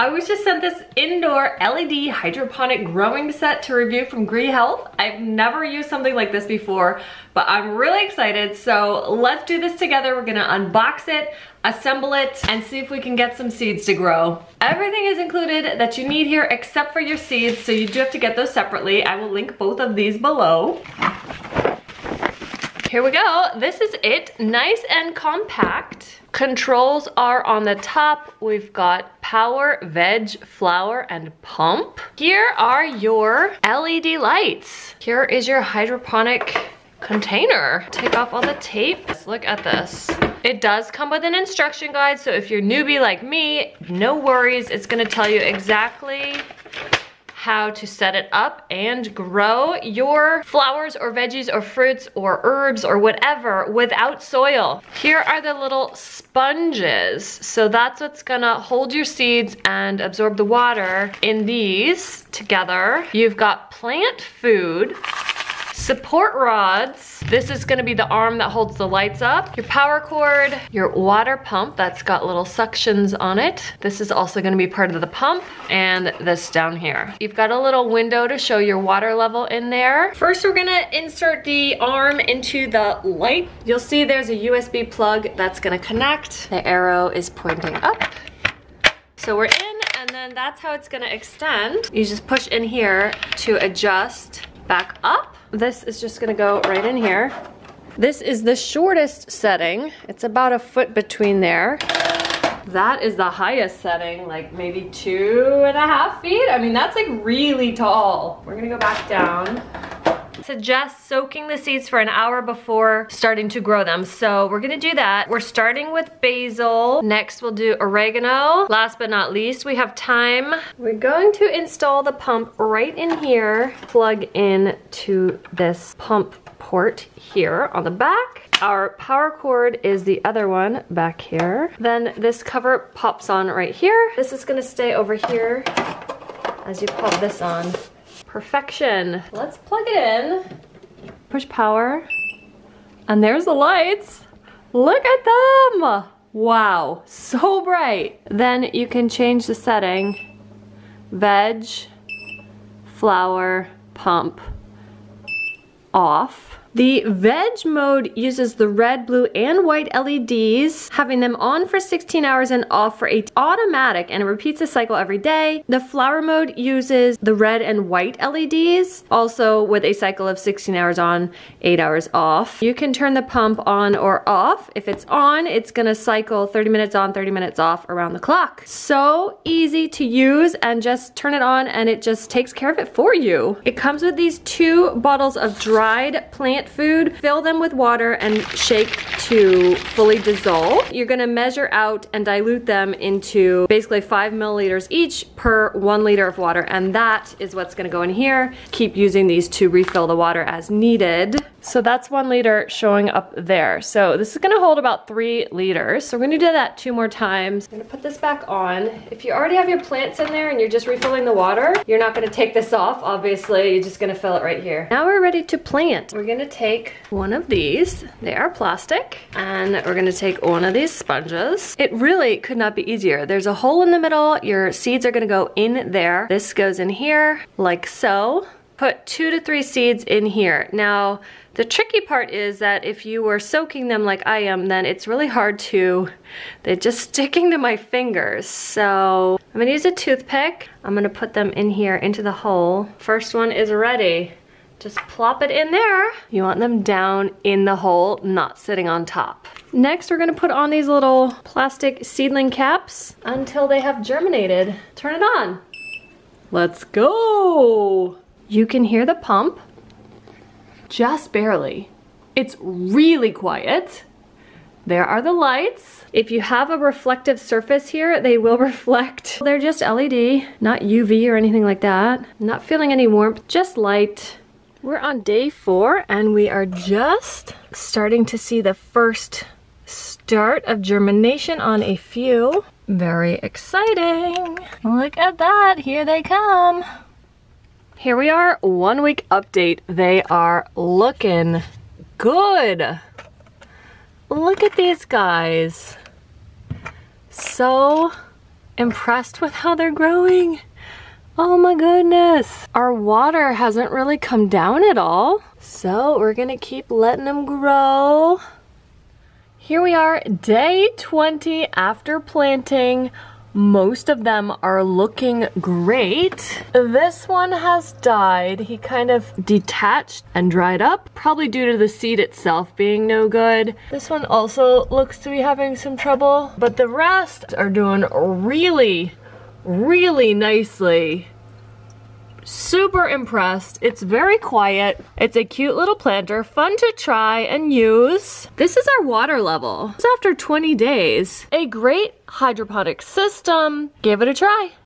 I was just sent this indoor LED hydroponic growing set to review from GreeHealth. I've never used something like this before, but I'm really excited. So let's do this together. We're gonna unbox it, assemble it, and see if we can get some seeds to grow. Everything is included that you need here except for your seeds, so you do have to get those separately. I will link both of these below. Here we go. This is it. Nice and compact. Controls are on the top. We've got power, veg, flower, and pump. Here are your LED lights. Here is your hydroponic container. Take off all the tape. Let's look at this. It does come with an instruction guide, so if you're newbie like me, no worries. It's gonna tell you exactly how to set it up and grow your flowers or veggies or fruits or herbs or whatever without soil. Here are the little sponges. So that's what's gonna hold your seeds and absorb the water in these together. You've got plant food Support rods. This is gonna be the arm that holds the lights up. Your power cord, your water pump that's got little suctions on it. This is also gonna be part of the pump and this down here. You've got a little window to show your water level in there. First, we're gonna insert the arm into the light. You'll see there's a USB plug that's gonna connect. The arrow is pointing up. So we're in and then that's how it's gonna extend. You just push in here to adjust back up. This is just gonna go right in here. This is the shortest setting. It's about a foot between there. That is the highest setting, like maybe two and a half feet. I mean, that's like really tall. We're gonna go back down suggest soaking the seeds for an hour before starting to grow them. So we're gonna do that. We're starting with basil. Next we'll do oregano. Last but not least, we have thyme. We're going to install the pump right in here. Plug in to this pump port here on the back. Our power cord is the other one back here. Then this cover pops on right here. This is gonna stay over here as you pop this on. Perfection. Let's plug it in. Push power. And there's the lights. Look at them. Wow, so bright. Then you can change the setting. Veg, flower, pump, off. The veg mode uses the red, blue, and white LEDs, having them on for 16 hours and off for 8 automatic, and it repeats the cycle every day. The flower mode uses the red and white LEDs, also with a cycle of 16 hours on, 8 hours off. You can turn the pump on or off. If it's on, it's gonna cycle 30 minutes on, 30 minutes off around the clock. So easy to use and just turn it on and it just takes care of it for you. It comes with these two bottles of dried plant plant food, fill them with water and shake to fully dissolve. You're gonna measure out and dilute them into basically five milliliters each per one liter of water and that is what's gonna go in here. Keep using these to refill the water as needed. So that's one liter showing up there. So this is gonna hold about three liters. So we're gonna do that two more times. I'm gonna put this back on. If you already have your plants in there and you're just refilling the water, you're not gonna take this off, obviously. You're just gonna fill it right here. Now we're ready to plant. We're gonna take one of these. They are plastic. And we're gonna take one of these sponges. It really could not be easier. There's a hole in the middle. Your seeds are gonna go in there. This goes in here like so. Put two to three seeds in here. Now, the tricky part is that if you were soaking them like I am, then it's really hard to, they're just sticking to my fingers. So I'm gonna use a toothpick. I'm gonna put them in here into the hole. First one is ready. Just plop it in there. You want them down in the hole, not sitting on top. Next, we're gonna put on these little plastic seedling caps until they have germinated. Turn it on. Let's go. You can hear the pump just barely. It's really quiet. There are the lights. If you have a reflective surface here, they will reflect. They're just LED, not UV or anything like that. Not feeling any warmth, just light. We're on day four and we are just starting to see the first start of germination on a few. Very exciting. Look at that, here they come. Here we are, one week update. They are looking good. Look at these guys. So impressed with how they're growing. Oh my goodness. Our water hasn't really come down at all. So we're gonna keep letting them grow. Here we are, day 20 after planting. Most of them are looking great. This one has died. He kind of detached and dried up, probably due to the seed itself being no good. This one also looks to be having some trouble, but the rest are doing really, really nicely super impressed. It's very quiet. It's a cute little planter, fun to try and use. This is our water level. It's after 20 days. A great hydroponic system. Give it a try.